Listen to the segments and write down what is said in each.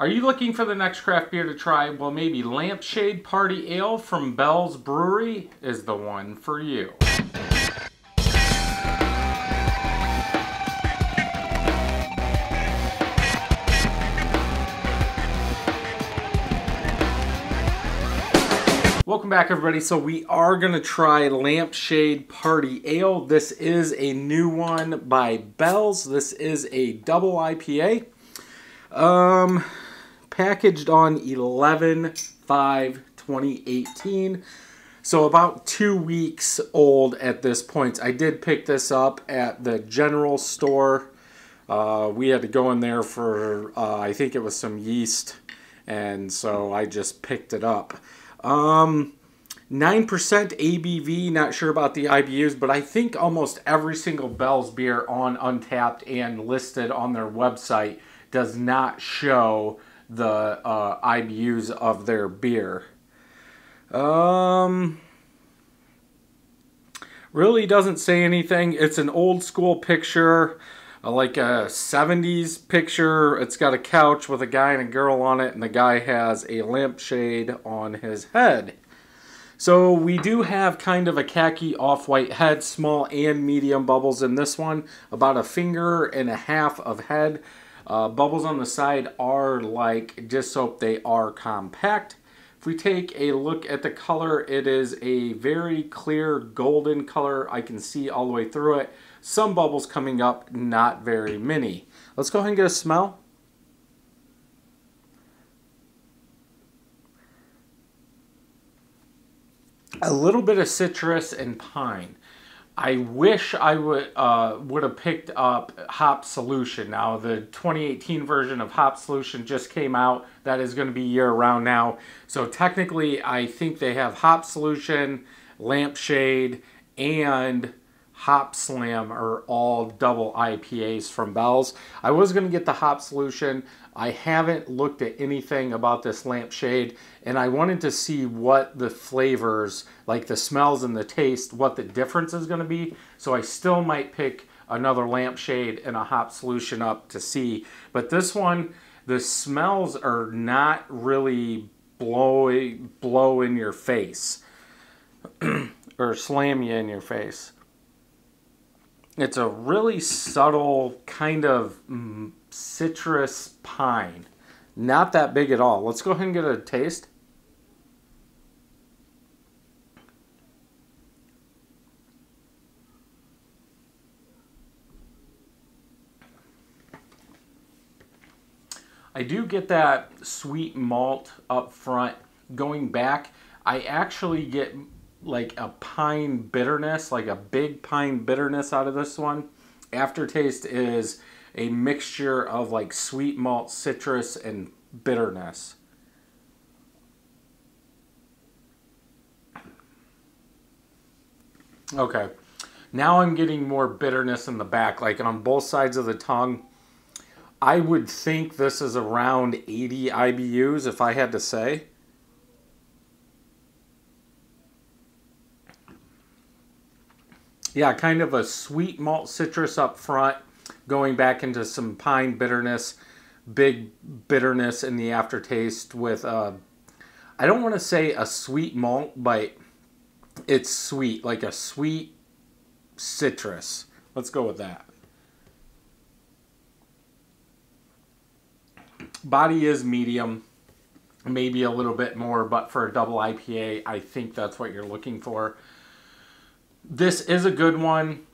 Are you looking for the next craft beer to try? Well, maybe Lampshade Party Ale from Bell's Brewery is the one for you. Welcome back everybody. So we are going to try Lampshade Party Ale. This is a new one by Bell's. This is a double IPA. Um, packaged on 11 5 2018 so about two weeks old at this point. I did pick this up at the general store. Uh, we had to go in there for uh, i think it was some yeast and so i just picked it up. Um, 9% ABV, not sure about the IBUs, but I think almost every single Bell's beer on Untappd and listed on their website does not show the uh, IBUs of their beer. Um, really doesn't say anything. It's an old school picture, uh, like a 70s picture. It's got a couch with a guy and a girl on it, and the guy has a lampshade on his head. So we do have kind of a khaki off-white head, small and medium bubbles in this one, about a finger and a half of head. Uh, bubbles on the side are like dish soap, they are compact. If we take a look at the color, it is a very clear golden color. I can see all the way through it. Some bubbles coming up, not very many. Let's go ahead and get a smell. A little bit of citrus and pine. I wish I would uh, would have picked up Hop Solution. Now the 2018 version of Hop Solution just came out. That is going to be year round now. So technically, I think they have Hop Solution, Lampshade, and Hop Slam are all double IPAs from Bell's. I was going to get the Hop Solution. I haven't looked at anything about this lampshade and I wanted to see what the flavors, like the smells and the taste, what the difference is going to be. So I still might pick another lampshade and a hop solution up to see. But this one, the smells are not really blow, blow in your face or slam you in your face. It's a really subtle kind of mm, citrus pine. Not that big at all. Let's go ahead and get a taste. I do get that sweet malt up front. Going back, I actually get like a pine bitterness, like a big pine bitterness out of this one. Aftertaste is a mixture of like sweet malt, citrus, and bitterness. Okay, now I'm getting more bitterness in the back, like on both sides of the tongue. I would think this is around 80 IBUs if I had to say. Yeah, kind of a sweet malt citrus up front going back into some pine bitterness, big bitterness in the aftertaste with, uh, I don't want to say a sweet malt, but it's sweet, like a sweet citrus. Let's go with that. Body is medium, maybe a little bit more, but for a double IPA, I think that's what you're looking for. This is a good one.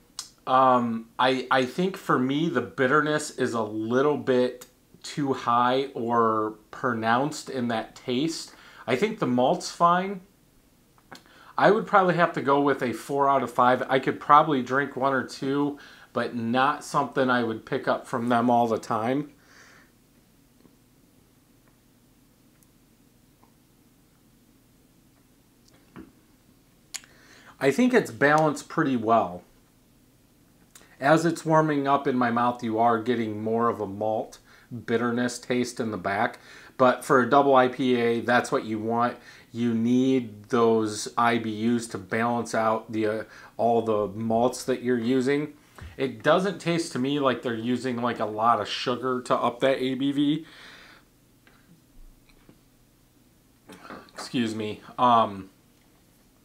Um, I I think for me the bitterness is a little bit too high or pronounced in that taste. I think the malt's fine. I would probably have to go with a four out of five. I could probably drink one or two, but not something I would pick up from them all the time. I think it's balanced pretty well. As it's warming up in my mouth, you are getting more of a malt bitterness taste in the back. But for a double IPA, that's what you want. You need those IBUs to balance out the uh, all the malts that you're using. It doesn't taste to me like they're using like a lot of sugar to up that ABV. excuse me. Um,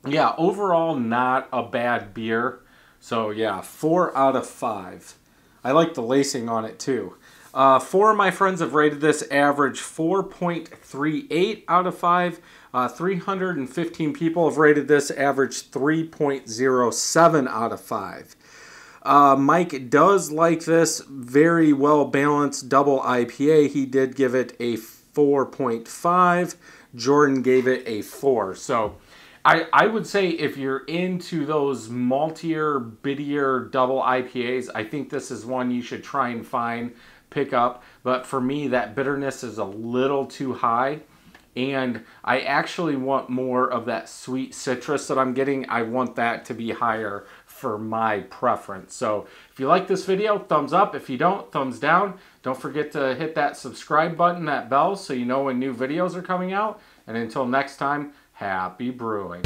yeah, overall not a bad beer. So yeah, four out of five. I like the lacing on it too. Uh, four of my friends have rated this average 4.38 out of 5. Uh, 315 people have rated this average 3.07 out of 5. Uh, Mike does like this very well balanced double IPA. He did give it a 4.5. Jordan gave it a 4. So I, I would say if you're into those maltier, bittier double IPAs, I think this is one you should try and find, pick up. But for me, that bitterness is a little too high. And I actually want more of that sweet citrus that I'm getting. I want that to be higher for my preference. So if you like this video, thumbs up. If you don't, thumbs down. Don't forget to hit that subscribe button, that bell, so you know when new videos are coming out. And until next time, happy brewing.